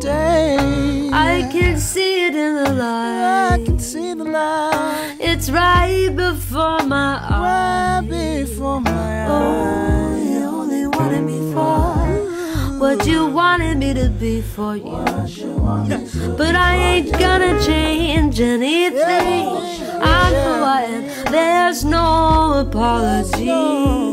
day. I can see it in the light. I can see the light It's right before my right before my Oh, you only wanted me for what you wanted me to be for you. But I ain't gonna change anything. I'm who I am. There's no apology.